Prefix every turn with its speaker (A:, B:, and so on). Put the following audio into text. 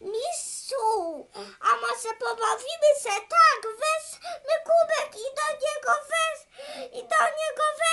A: Mistrzu, a może pobawimy się tak? Weźmy kubek i do niego weź, i do niego weź.